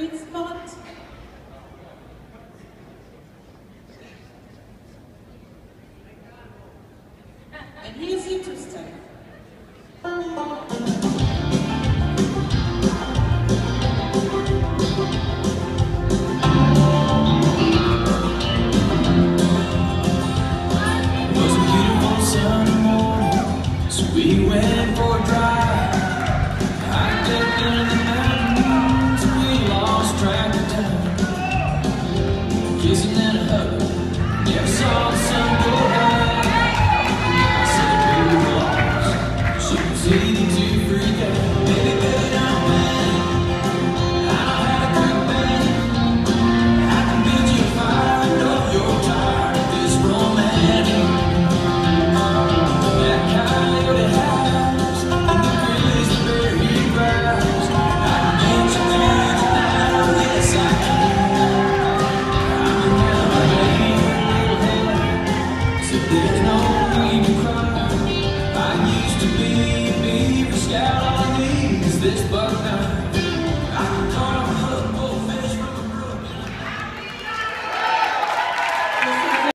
sweet spot. And here's you to stay. We went for a drive. I kept in the kissing and a hug. The you. this